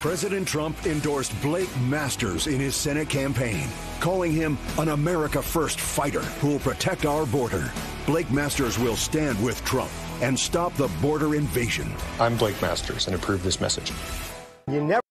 President Trump endorsed Blake Masters in his Senate campaign, calling him an America First fighter who will protect our border. Blake Masters will stand with Trump and stop the border invasion. I'm Blake Masters and approve this message. You never